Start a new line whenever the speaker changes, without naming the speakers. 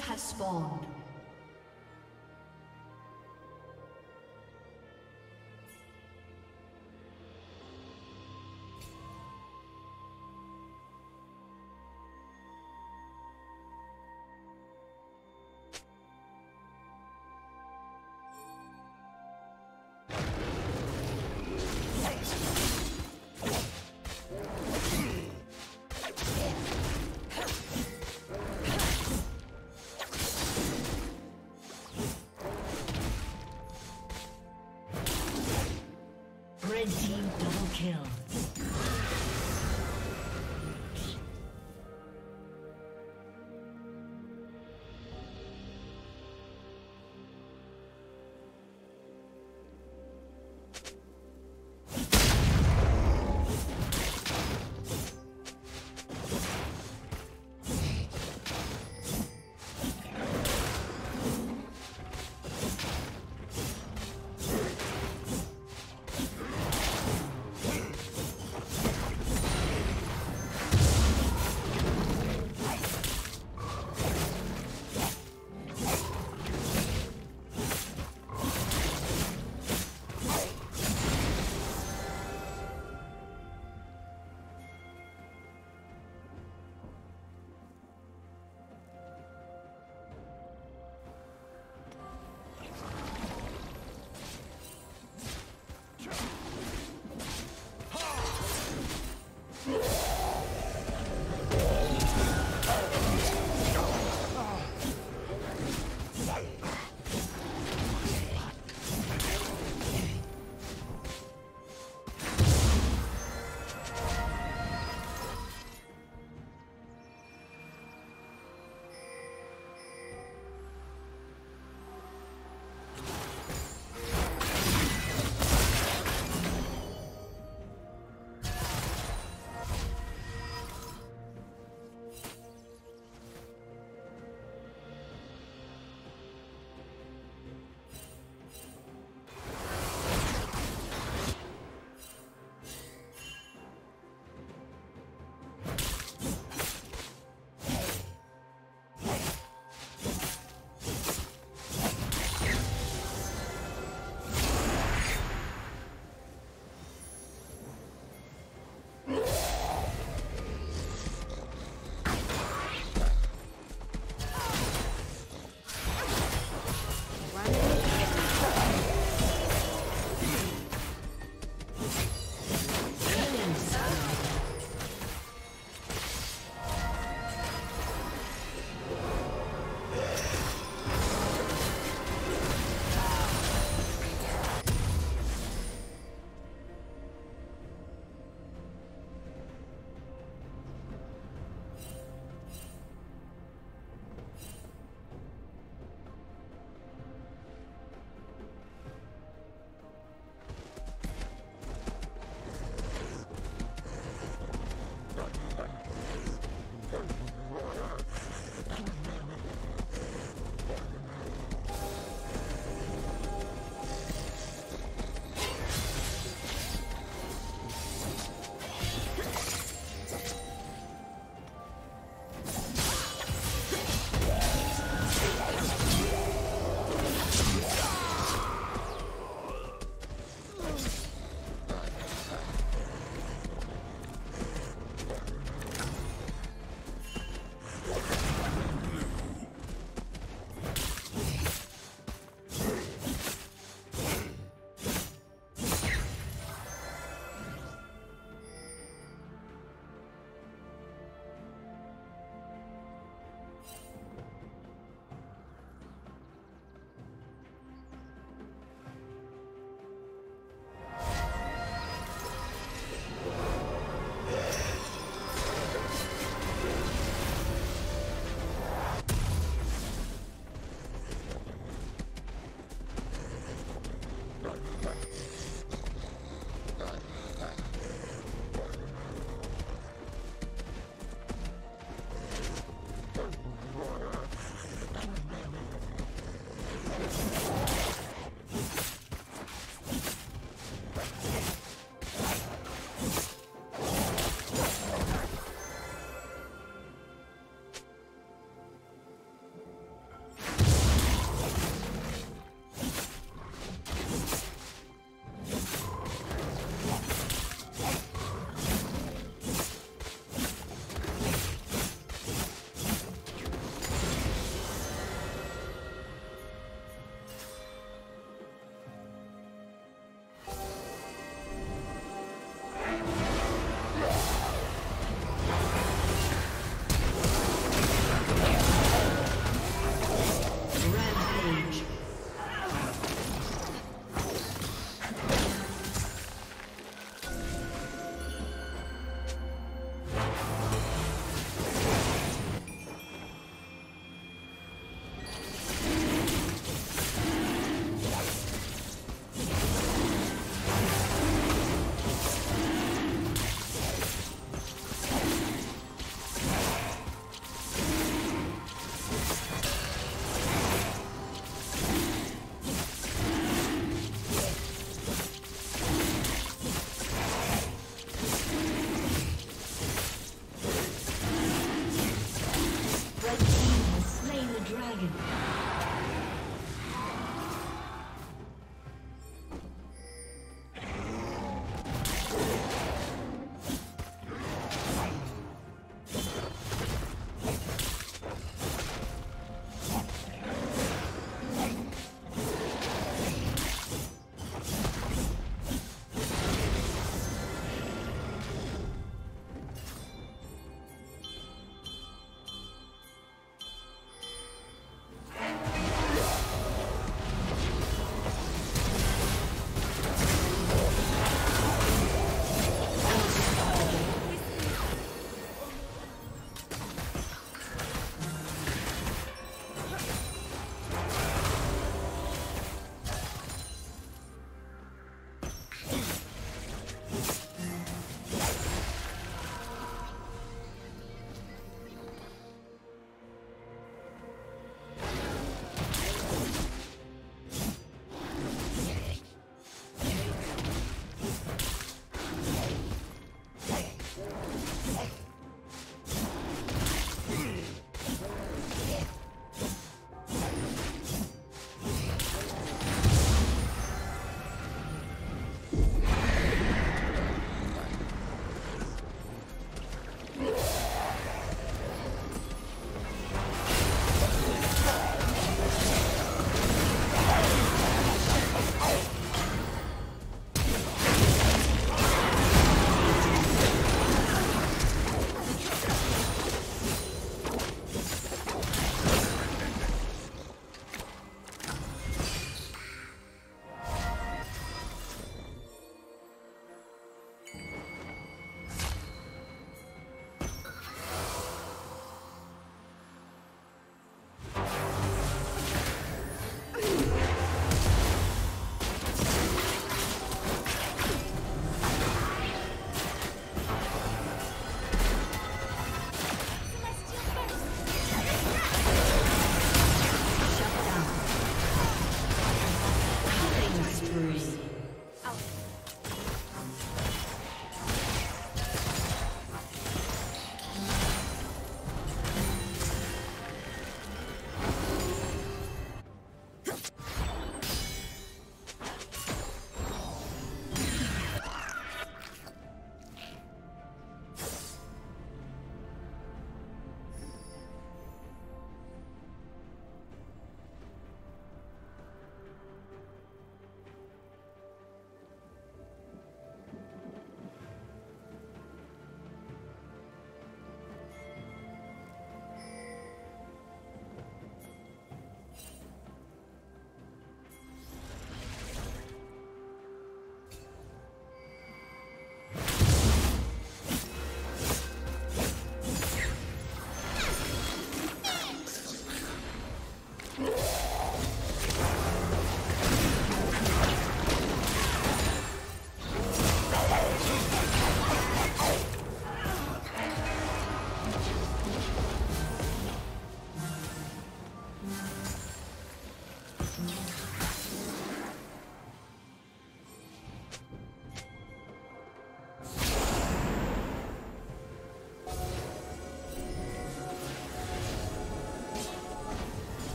Have spawned.